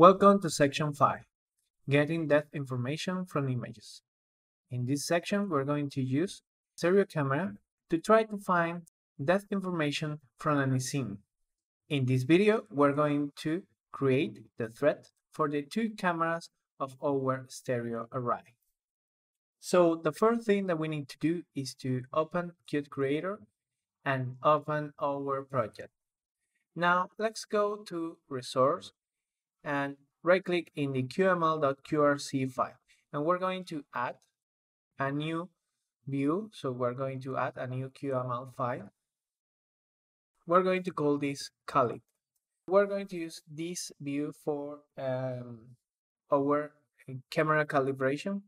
Welcome to section 5, getting depth information from images. In this section, we're going to use stereo camera to try to find depth information from any scene. In this video, we're going to create the thread for the two cameras of our stereo array. So the first thing that we need to do is to open Qt Creator and open our project. Now let's go to Resource and right click in the qml.qrc file. And we're going to add a new view. So we're going to add a new qml file. We're going to call this calib we're going to use this view for um, our camera calibration.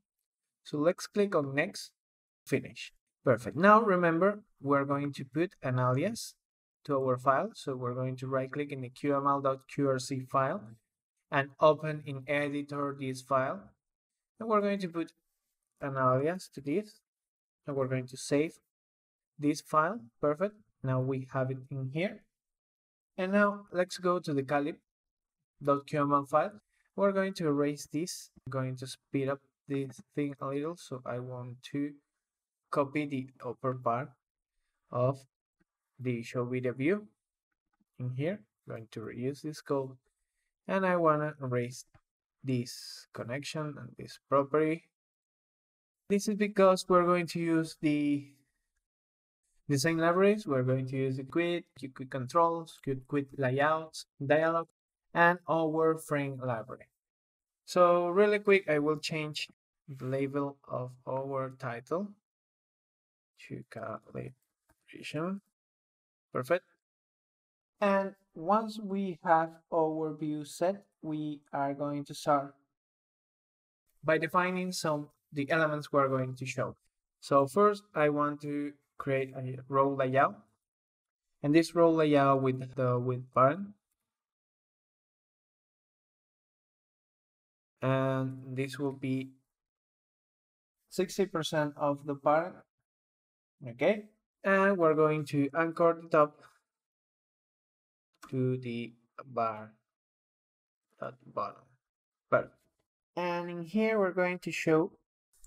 So let's click on next. Finish. Perfect. Now remember we're going to put an alias to our file. So we're going to right click in the qml.qrc file and open in editor this file. And we're going to put an alias to this. And we're going to save this file. Perfect. Now we have it in here. And now let's go to the calib.qml file. We're going to erase this. I'm going to speed up this thing a little so I want to copy the upper part of the show video view in here. I'm going to reuse this code and I want to erase this connection and this property. This is because we're going to use the design libraries. We're going to use the Qt, Qt controls, Qt layouts, dialog, and our frame library. So really quick, I will change the label of our title to calibration. Perfect. And once we have our view set, we are going to start by defining some the elements we're going to show. So first, I want to create a row layout. And this row layout with the with parent. And this will be 60% of the parent. Okay. And we're going to anchor the top to the bar at the bottom. But and in here we're going to show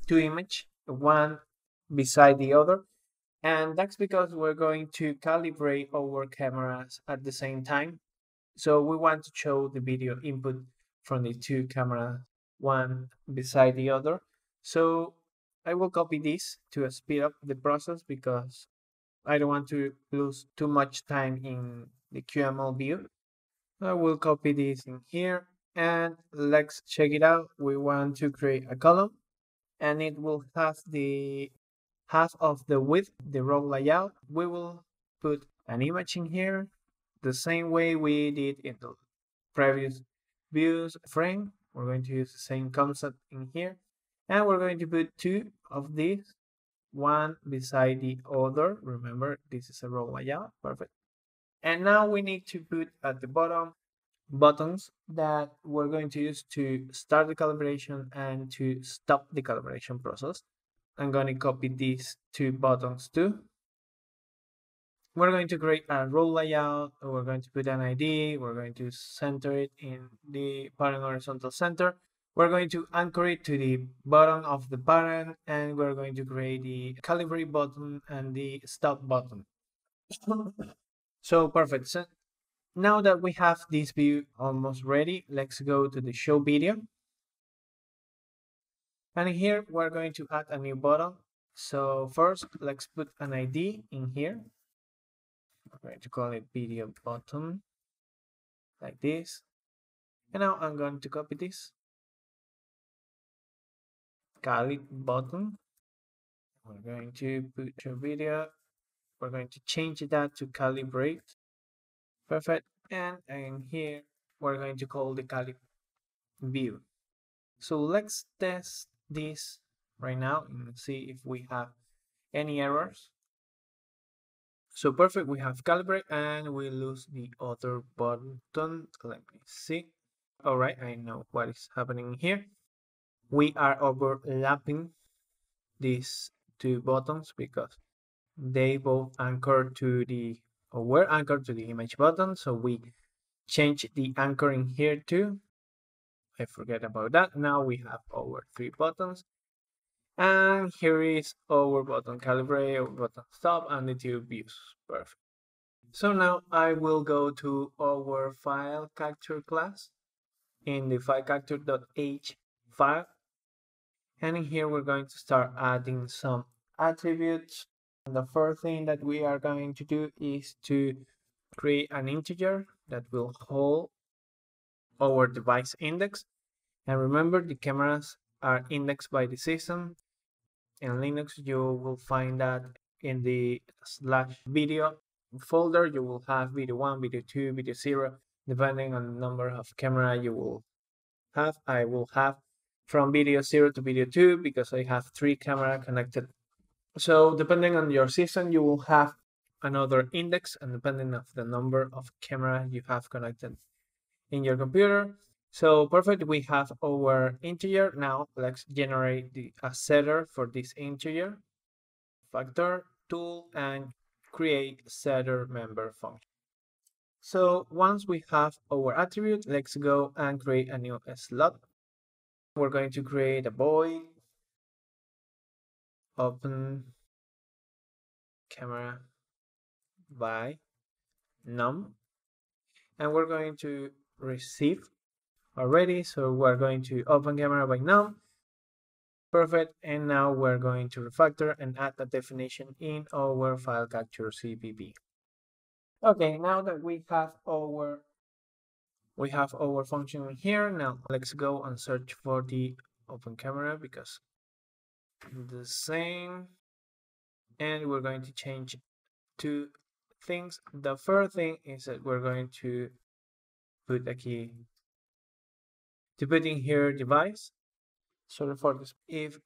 two images, one beside the other. And that's because we're going to calibrate our cameras at the same time. So we want to show the video input from the two cameras, one beside the other. So I will copy this to speed up the process because I don't want to lose too much time in the QML view. I will copy this in here and let's check it out. We want to create a column and it will have the half of the width, the row layout. We will put an image in here the same way we did in the previous views frame. We're going to use the same concept in here and we're going to put two of these one beside the other remember this is a row layout perfect and now we need to put at the bottom buttons that we're going to use to start the calibration and to stop the calibration process. I'm going to copy these two buttons too. We're going to create a row layout. We're going to put an ID. We're going to center it in the parent horizontal center. We're going to anchor it to the bottom of the parent and we're going to create the calibrate button and the stop button. So perfect. So now that we have this view almost ready, let's go to the show video. And here we're going to add a new button. So first, let's put an ID in here. I'm going to call it video button like this. And now I'm going to copy this. Call it button. We're going to put your video we're going to change that to calibrate. Perfect. And in here we're going to call the calib view. So let's test this right now and see if we have any errors. So perfect. We have calibrate and we lose the other button. Let me see. All right. I know what is happening here. We are overlapping these two buttons because they both anchor to the or were anchored to the image button so we change the anchoring here too I forget about that. Now we have our three buttons. And here is our button calibrate, our button stop, and the two views. Perfect. So now I will go to our file capture class in the file capture.h file. And in here we're going to start adding some attributes. The first thing that we are going to do is to create an integer that will hold our device index. And remember the cameras are indexed by the system. In Linux, you will find that in the slash video folder, you will have video 1, video 2, video 0, depending on the number of camera you will have. I will have from video 0 to video 2 because I have three camera connected. So depending on your system, you will have another index and depending of the number of camera you have connected in your computer. So perfect, we have our integer. Now let's generate the, a setter for this integer. Factor tool and create setter member function. So once we have our attribute, let's go and create a new slot. We're going to create a void, open camera by num, and we're going to receive already. So we're going to open camera by num. Perfect. And now we're going to refactor and add the definition in our file capture CPP. Okay, now that we have our we have our function here. Now let's go and search for the open camera because the same and we're going to change two things. The first thing is that we're going to put a key to put in here device. Sorry for this if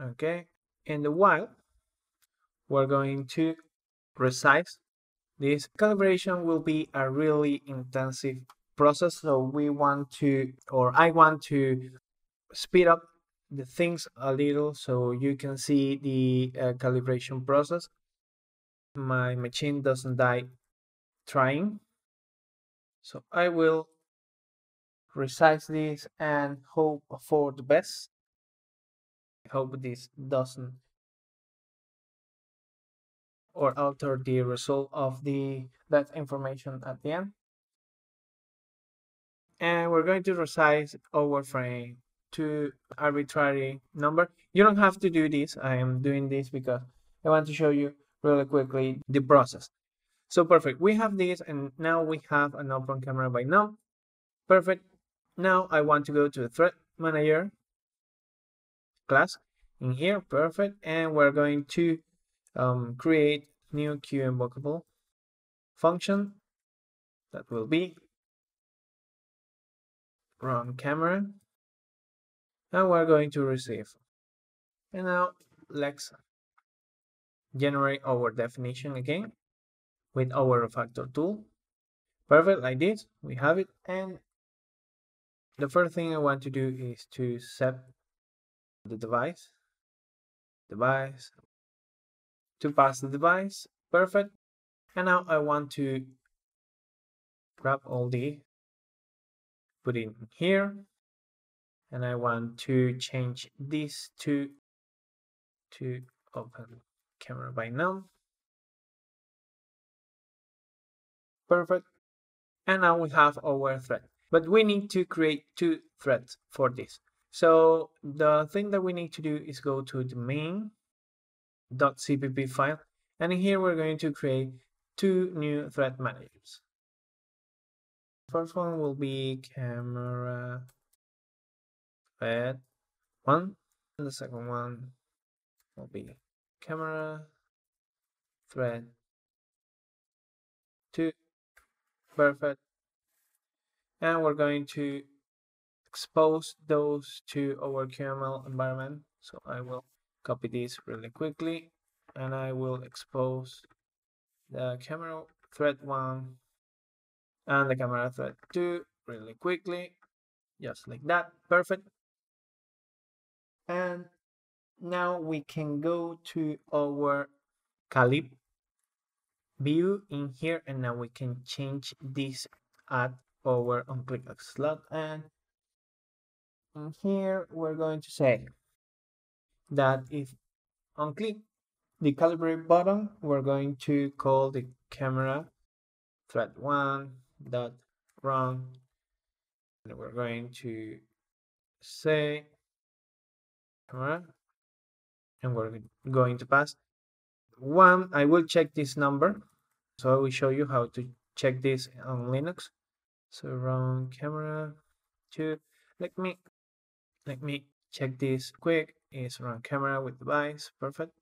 okay. And the while we're going to resize this calibration will be a really intensive process. So we want to, or I want to speed up the things a little so you can see the uh, calibration process. My machine doesn't die trying. So I will resize this and hope for the best. I hope this doesn't or alter the result of the that information at the end. And we're going to resize our frame to arbitrary number. You don't have to do this. I am doing this because I want to show you really quickly the process. So perfect. We have this and now we have an open camera by num. Perfect. Now I want to go to the thread manager class in here. Perfect. And we're going to um, create new Q_INVOKABLE function that will be run camera and we're going to receive. And now let's generate our definition again with our refactor tool. Perfect, like this, we have it. And the first thing I want to do is to set the device, device, to pass the device, perfect. And now I want to grab all the, put in here, and I want to change this to, to open camera by num. Perfect. And now we have our thread. But we need to create two threads for this. So the thing that we need to do is go to the main.cpp file. And here we're going to create two new thread managers. First one will be camera thread one. And the second one will be camera thread. Two perfect. And we're going to expose those to our QML environment. So I will copy this really quickly and I will expose the camera thread 1 and the camera thread 2 really quickly. Just like that. Perfect and now we can go to our calib view in here and now we can change this at our on click slot. And And here we're going to say that if on click the calibrate button, we're going to call the camera thread one dot run. And we're going to say camera and we're going to pass. One I will check this number. So I will show you how to check this on Linux. So run camera. Two let me let me check this quick. Is run camera with device. Perfect.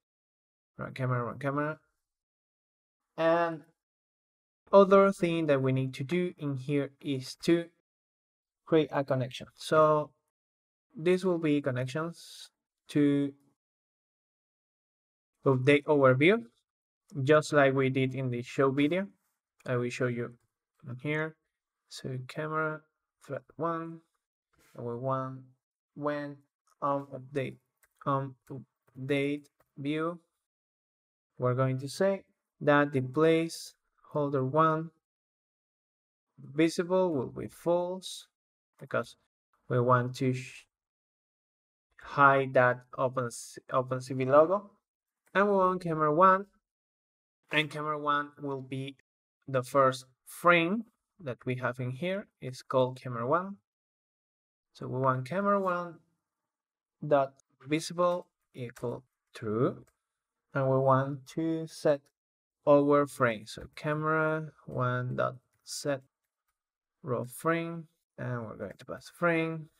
Run camera run camera. And other thing that we need to do in here is to create a connection. So this will be connections to update overview just like we did in the show video. I will show you on here. So camera thread one we want when on update on update view. We're going to say that the place holder one visible will be false because we want to hide that open OpenCV logo. And we want camera one. And camera one will be the first frame that we have in here. It's called camera one. So we want camera one dot visible equal true. And we want to set our frame. So camera one dot set raw frame. And we're going to pass frame.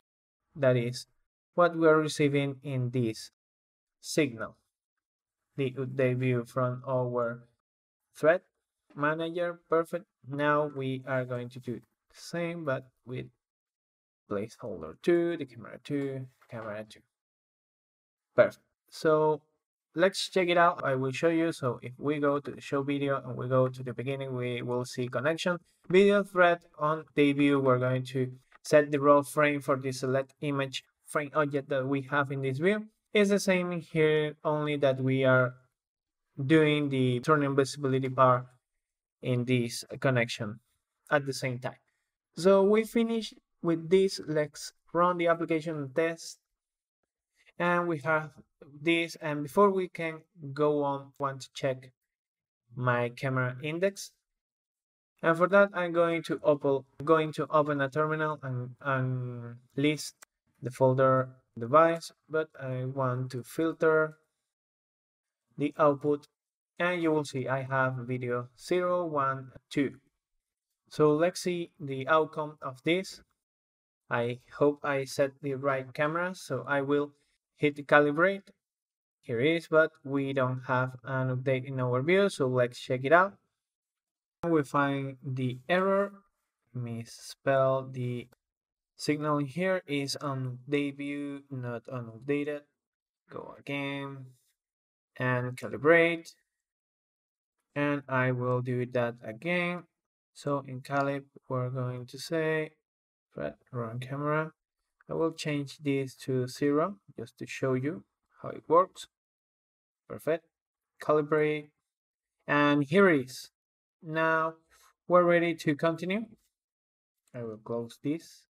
That is what we are receiving in this signal. The view from our thread manager perfect. Now we are going to do the same but with placeholder 2 the camera 2 camera 2 perfect. So let's check it out. I will show you. So if we go to the show video and we go to the beginning we will see connection. Video thread on debut we're going to set the raw frame for the select image frame object that we have in this view. Is the same here only that we are doing the turn invisibility bar in this connection at the same time. So we finish with this. Let's run the application test. And we have this. And before we can go on want to check my camera index. And for that I'm going to open going to open a terminal and, and list the folder device but I want to filter the output and you will see I have video 0 1 2 so let's see the outcome of this. I hope I set the right camera so I will hit calibrate. Here is but we don't have an update in our view so let's check it out. We find the error misspell the signal here is on debut not on updated go again and calibrate and I will do that again so in calib we're going to say run camera I will change this to zero just to show you how it works. Perfect. Calibrate. And here it is. Now we're ready to continue. I will close this.